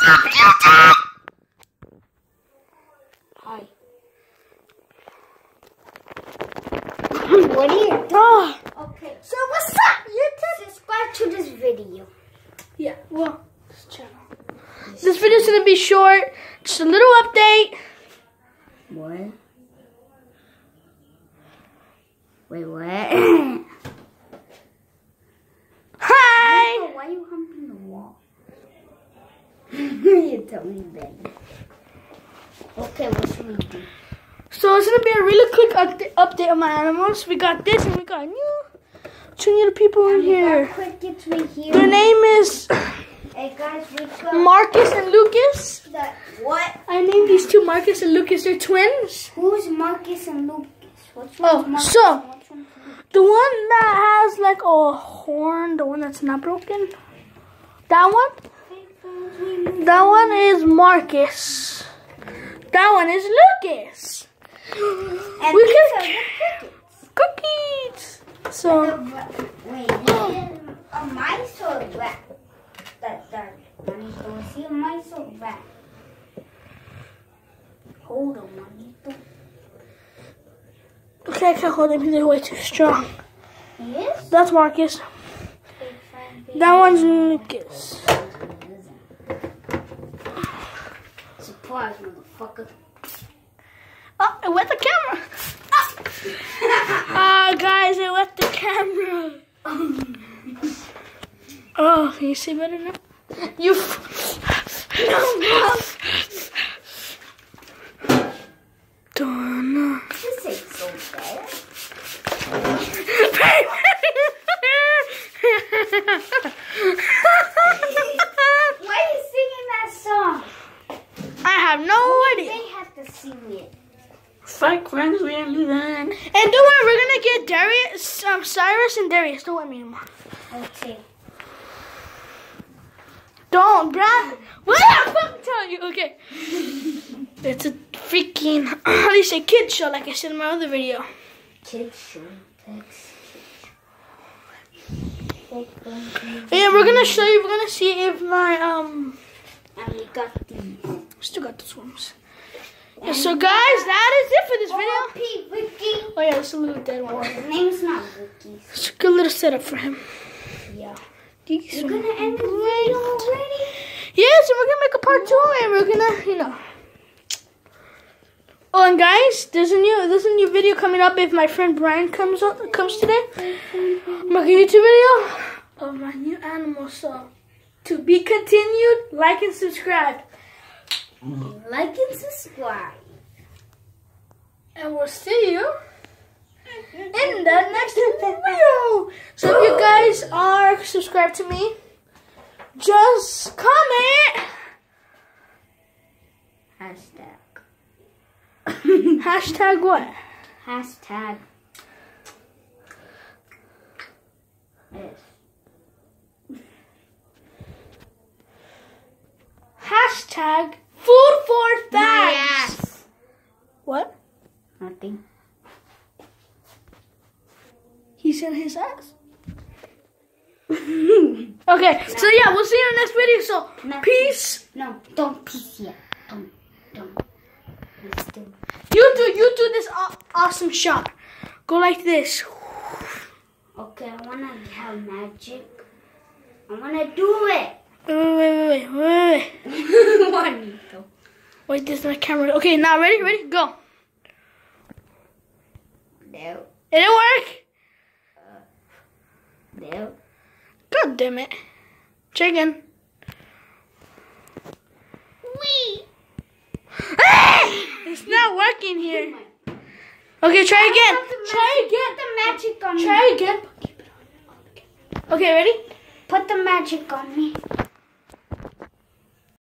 YouTube? Hi. what are you doing? Okay. so what's up, YouTube? Subscribe to this video. Yeah, well, this channel. This video's gonna be short. Just a little update. What? Wait, what? Hi. Why are you humping the wall? You tell then. Okay, what should we do? So it's gonna be a really quick update on my animals. We got this and we got new two new people in here. Here. Their name is Hey guys, Marcus and Lucas. that. What? I named these two Marcus and Lucas. They're twins. Who's Marcus and Lucas? Which Oh, Marcus so- one's The one that has like a horn, the one that's not broken. That one. That one is Marcus. That one is Lucas. And We these are the crickets. Cookies. So Wait, this is a mice or a rat? That, that, manito. Is he a mice or a rat? Hold on, manito. okay, I can't hold him. He's way too strong. He is? That's Marcus. Big fan, big That one's Lucas. Surprise, motherfucker. Oh, I wet the camera. Ah, guys, I wet the camera. Oh, can you see better now? You. F- Donna. This ain't so bad. Why are you singing that song? I have no idea. They have to sing it. Fuck friends, we didn't do that. And don't worry, we're gonna get Darius, um, Cyrus, and Darius. Don't let me anymore. Okay. Don't, Brad. What am I fucking telling you? Okay. It's a freaking, how do you say, kid show, like I said in my other video. Kids show text. Yeah, we're gonna show you. We're gonna see if my um, And we got these. still got the swims. Yeah, so guys, that is it for this video. Ricky. Oh yeah, it's a little dead one. his name's not Ricky. It's a good little setup for him. Yeah. You're gonna end this video already? Yes, and we're gonna make a part two, and we're gonna, you know. Oh, and guys, there's a new there's a new video coming up if my friend Brian comes up comes today. I'm making a YouTube video of my new animal. So, to be continued, like and subscribe, Like and subscribe. and we'll see you in the next video. So, if you guys are subscribed to me, just comment Hashtag. hashtag what. Hashtag. Hashtag for facts. Yes. What? Nothing. He said his ass. okay, so yeah, we'll see you in the next video. So No. peace. No, don't piss yet. Don't. Don't. Do. You do you do this awesome shot. Go like this. Okay, I wanna have magic. I wanna do it. Wait, wait, wait, wait, wait. Juanito. Wait, this is my camera. Okay, now ready, ready, go. No. It didn't work. Uh, no. God damn it. Try again. Wee. Ah! It's not working here. Okay, try again. Try again. Put the magic on me. Try again. Okay, ready? Put the magic on me.